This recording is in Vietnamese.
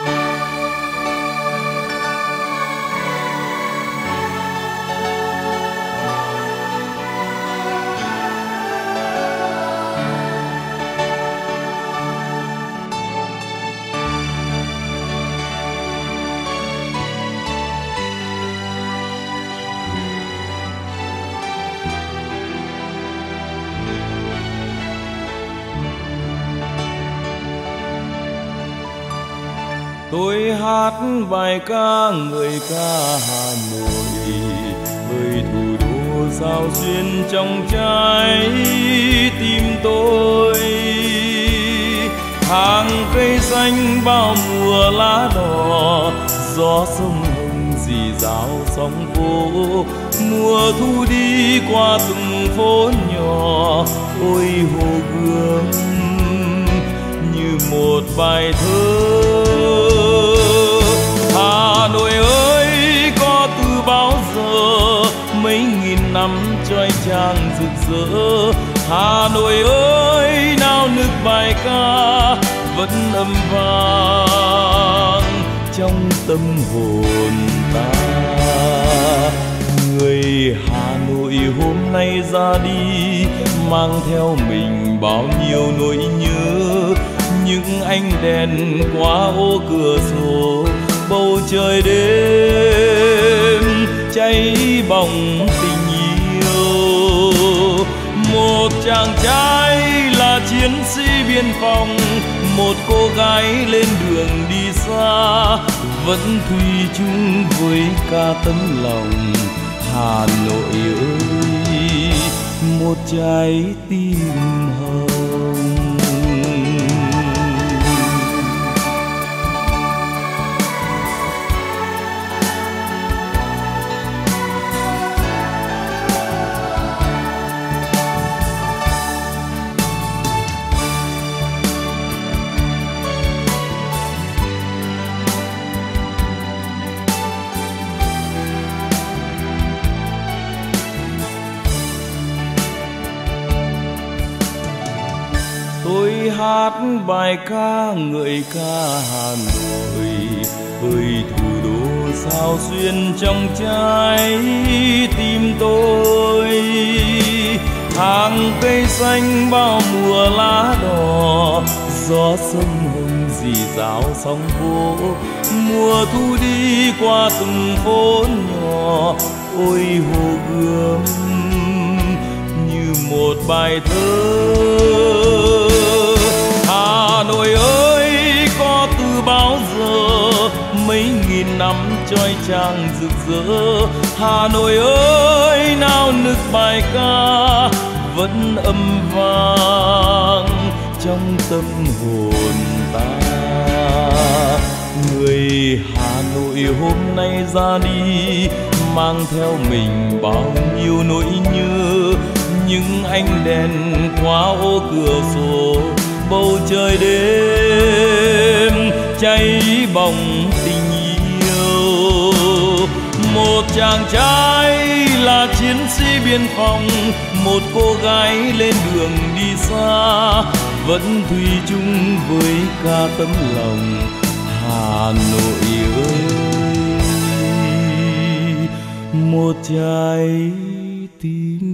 oh tôi hát bài ca người ca hà nội, người thủ đô sao duyên trong trái tim tôi. Hàng cây xanh bao mùa lá đỏ, gió sông hồng dì dào sóng phố mùa thu đi qua từng phố nhỏ, ôi hồ gươm như một bài thơ. Trang rực rỡ. Hà Nội ơi, nao nức bài ca, vẫn âm vang trong tâm hồn ta. Người Hà Nội hôm nay ra đi, mang theo mình bao nhiêu nỗi nhớ. Những ánh đèn qua ô cửa sổ, bầu trời đêm cháy bỏng chàng trai là chiến sĩ biên phòng, một cô gái lên đường đi xa, vẫn thủy chung với ca tấm lòng hà nội ơi. Một trái tim hát bài ca người ca hà nội ơi thủ đô sao xuyên trong trái tim tôi. Hàng cây xanh bao mùa lá đỏ, gió sông hồng dì dào sóng vô mùa thu đi qua từng phố nhỏ, ôi hồ gươm như một bài thơ. Nghìn năm trói trang rực rỡ. Hà Nội ơi, nào nước bài ca vẫn âm vang trong tâm hồn ta. Người Hà Nội hôm nay ra đi, mang theo mình bao nhiêu nỗi nhớ. Những ánh đèn qua ô cửa sổ, bầu trời đêm cháy bỏng tình một chàng trai là chiến sĩ biên phòng, một cô gái lên đường đi xa, vẫn thủy chung với ca tấm lòng hà nội ơi. Một trái tim